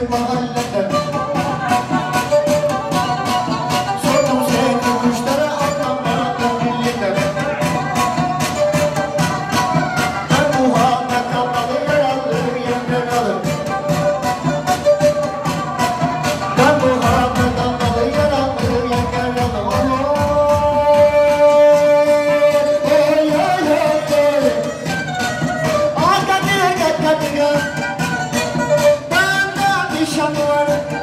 Amen. Deixa amor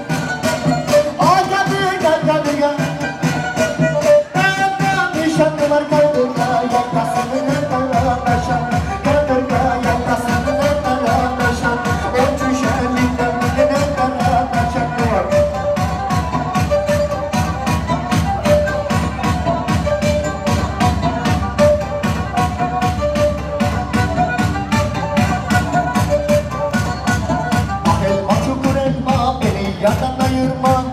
yanına yırma